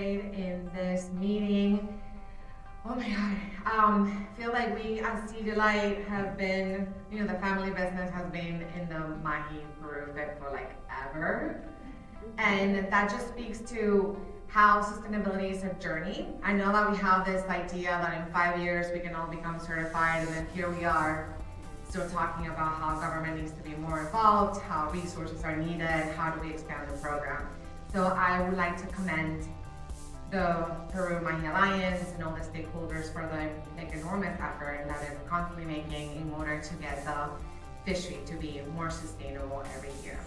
in this meeting. Oh my God. Um, feel like we as Sea Delight have been, you know, the family business has been in the Mahi Peru for like ever. And that just speaks to how sustainability is a journey. I know that we have this idea that in five years we can all become certified, and then here we are still talking about how government needs to be more involved, how resources are needed, how do we expand the program. So I would like to commend the Peru Mahi Alliance and all the stakeholders for the like, enormous effort that they're constantly making in order to get the fishery to be more sustainable every year.